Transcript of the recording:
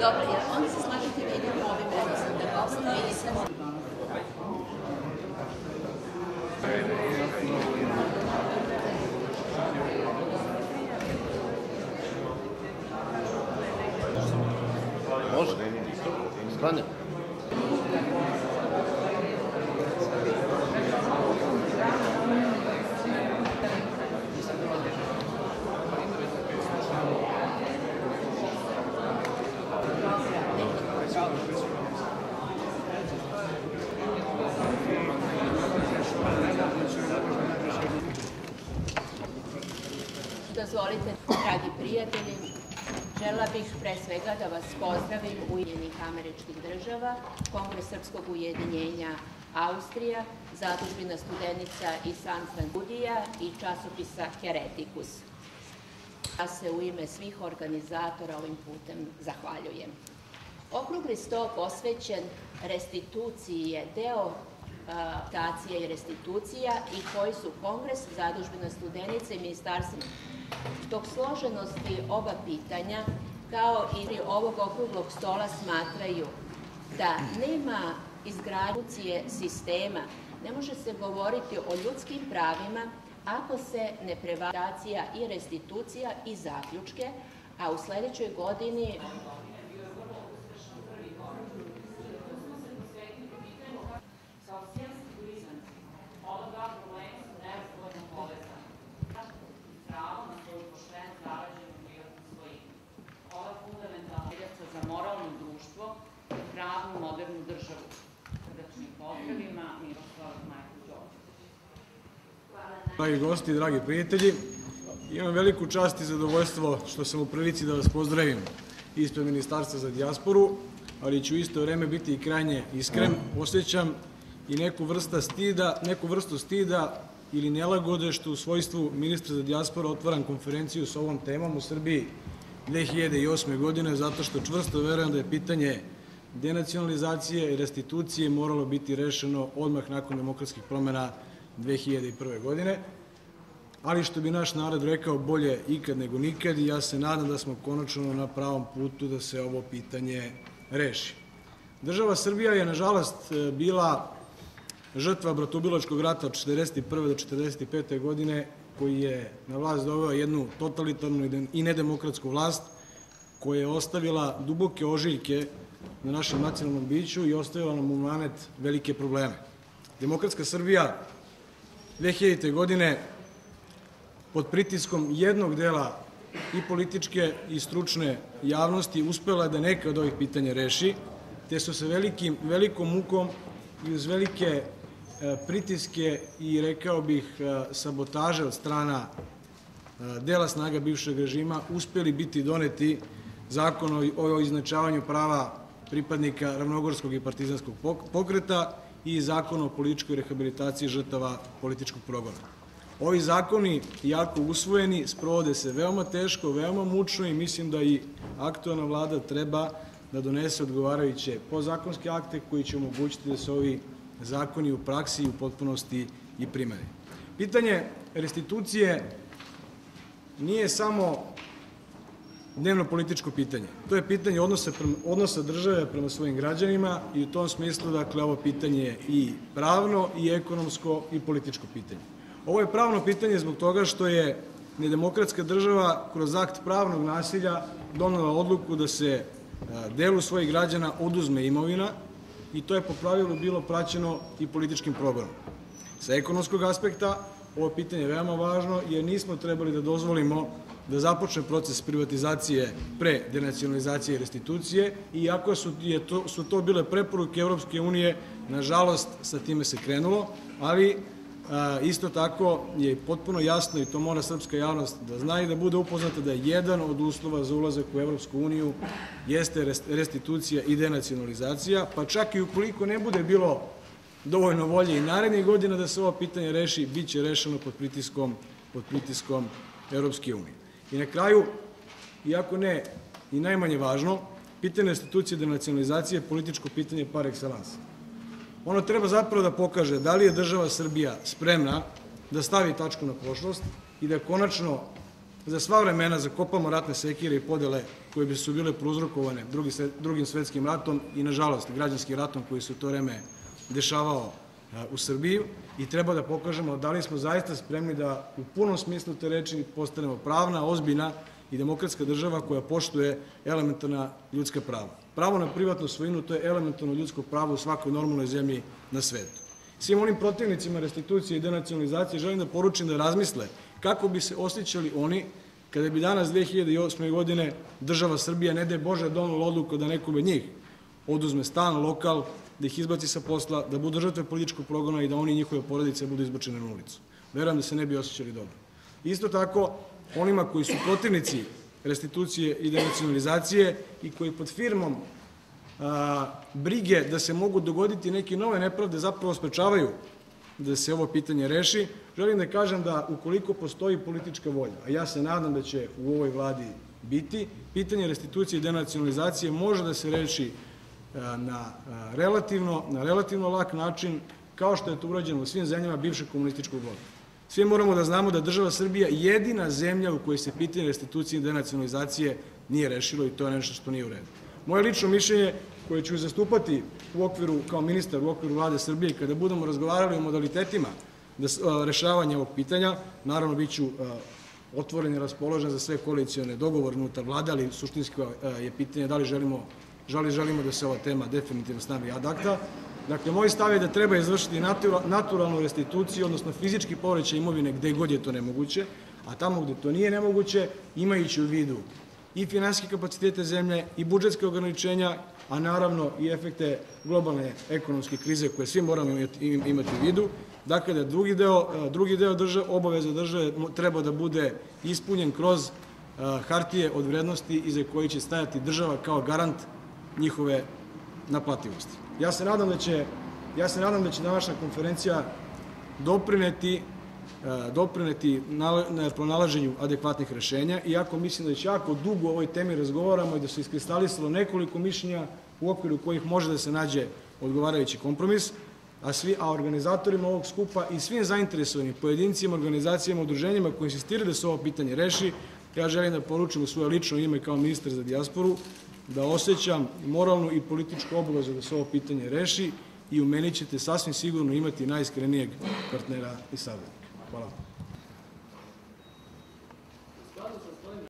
Dobro, jer onda se slažete da idemo ovim redosledom, da ostane i sve Može. Stane. Dozvolite, dragi prijatelji, žela bih pre svega da vas pozdravim u Ujedinjenih američkih država, Kongres Srpskog ujedinjenja Austrija, zadužbina studenica iz San Francisco i časopisa Heretikus. Ja se u ime svih organizatora ovim putem zahvaljujem. Okrugli sto posvećen restituciji je deo tacija i restitucija i koji su Kongres, Zadužbina studenica i Ministarstvo. Dok složenosti oba pitanja, kao i ovog okruglog stola smatraju da nema izgrađucije sistema, ne može se govoriti o ljudskim pravima ako se ne prevadacija i restitucija i zaključke, a u sledećoj godini modernu državu. Srdačnim pozdravima, Miroslav Majko Đorđević. Dragi gosti, dragi prijatelji, imam veliku čast i zadovoljstvo što sam u prilici da vas pozdravim ispred Ministarstva za dijasporu, ali ću isto vreme biti i krajnje iskren. Osjećam i neku, vrsta stida, neku vrstu stida ili nelagode što u svojstvu ministra za dijasporu otvaram konferenciju s ovom temom u Srbiji 2008. godine, zato što čvrsto verujem da je pitanje denacionalizacije i restitucije moralo biti rešeno odmah nakon demokratskih promjena 2001. godine, ali što bi naš narod rekao bolje ikad nego nikad i ja se nadam da smo konačno na pravom putu da se ovo pitanje reši. Država Srbija je, nažalost, bila žrtva bratubilačkog rata od 1941. do 1945. godine koji je na vlast doveo jednu totalitarnu i nedemokratsku vlast koja je ostavila duboke ožiljke na našem nacionalnom biću i ostavila nam u manet velike probleme. Demokratska Srbija 2000. godine pod pritiskom jednog dela i političke i stručne javnosti uspela da neke od ovih pitanja reši, te su se velikim, velikom mukom i uz velike pritiske i rekao bih sabotaže od strana dela snaga bivšeg režima uspeli biti doneti zakon o iznačavanju prava pripadnika ravnogorskog i partizanskog pokreta i zakon o političkoj rehabilitaciji žrtava političkog progona. Ovi zakoni, jako usvojeni, sprovode se veoma teško, veoma mučno i mislim da i aktualna vlada treba da donese odgovarajuće pozakonske akte koji će omogućiti da se ovi zakoni u praksi i u potpunosti i primene. Pitanje restitucije nije samo dnevno političko pitanje. To je pitanje odnosa, odnosa države prema svojim građanima i u tom smislu, dakle, ovo pitanje je i pravno, i ekonomsko, i političko pitanje. Ovo je pravno pitanje zbog toga što je nedemokratska država kroz akt pravnog nasilja donala odluku da se delu svojih građana oduzme imovina i to je po pravilu bilo praćeno i političkim progonom. Sa ekonomskog aspekta ovo pitanje je veoma važno jer nismo trebali da dozvolimo da započne proces privatizacije pre denacionalizacije i restitucije i ako su, je to, su to bile preporuke Evropske unije, nažalost sa time se krenulo, ali isto tako je potpuno jasno i to mora srpska javnost da zna i da bude upoznata da jedan od uslova za ulazak u Evropsku uniju jeste restitucija i denacionalizacija, pa čak i ukoliko ne bude bilo dovoljno volje i narednih godina da se ovo pitanje reši, bit će rešeno pod pritiskom, pod pritiskom Evropske unije. I na kraju, iako ne i najmanje važno, pitanje restitucije i denacionalizacije je političko pitanje par excellence. Ono treba zapravo da pokaže da li je država Srbija spremna da stavi tačku na prošlost i da konačno za sva vremena zakopamo ratne sekire i podele koje bi su bile prouzrokovane drugim svetskim ratom i nažalost građanskim ratom koji se u to vreme dešavao u Srbiji i treba da pokažemo da li smo zaista spremni da u punom smislu te reči postanemo pravna, ozbiljna i demokratska država koja poštuje elementarna ljudska prava. Pravo na privatnu svojinu to je elementarno ljudsko pravo u svakoj normalnoj zemlji na svetu. Svim onim protivnicima restitucije i denacionalizacije želim da poručim da razmisle kako bi se osjećali oni kada bi danas 2008. godine država Srbija, ne da Bože, donala odluku da nekom od njih oduzme stan, lokal, da ih izbaci sa posla, da budu žrtve političkog progona i da oni i njihove porodice budu izbačene na ulicu. Verujem da se ne bi osjećali dobro. Isto tako, onima koji su protivnici restitucije i denacionalizacije i koji pod firmom brige da se mogu dogoditi neke nove nepravde zapravo sprečavaju da se ovo pitanje reši. Želim da kažem da ukoliko postoji politička volja, a ja se nadam da će u ovoj vladi biti, pitanje restitucije i denacionalizacije može da se reši na relativno, na relativno lak način, kao što je to urađeno u svim zemljama bivšeg komunističkog bloka. Svi moramo da znamo da država Srbija jedina zemlja u kojoj se pitanje restitucije i denacionalizacije nije rešilo i to je nešto što nije u redu. Moje lično mišljenje koje ću zastupati u okviru, kao ministar u okviru vlade Srbije, kada budemo razgovarali o modalitetima da, rešavanja ovog pitanja, naravno bit ću otvoren i raspoložen za sve koalicione dogovore unutar vlade, ali suštinsko a, je pitanje da li želimo, žali želimo da se ova tema definitivno stavi ad acta. Dakle, moj stav je da treba izvršiti natura- naturalnu restituciju, odnosno fizički povraćaj imovine gde god je to nemoguće, a tamo gde to nije nemoguće, imajući u vidu i finansijske kapacitete zemlje i budžetske ograničenja, a naravno i efekte globalne ekonomske krize koje svi moramo imati, im- imati u vidu. Dakle, da drugi deo, a, drugi deo države, obaveza države treba da bude ispunjen kroz a, hartije od vrednosti iza koji će stajati država kao garant njihove naplativosti. Ja se nadam da će, ja se nadam da će današnja konferencija doprineti e, doprineti na pronalaženju adekvatnih rešenja, iako mislim da već jako dugo o ovoj temi razgovaramo i da se iskristalisalo nekoliko mišljenja u okviru kojih može da se nađe odgovarajući kompromis, a svi, a organizatorima ovog skupa i svim zainteresovanim pojedincima, organizacijama, udruženjima koji insistiraju da se ovo pitanje reši, ja želim da poručim u svoje lično ime kao ministar za dijasporu da osjećam moralnu i političku obavezu da se ovo pitanje reši i u meni ćete sasvim sigurno imati najiskrenijeg partnera i saveznika. Hvala.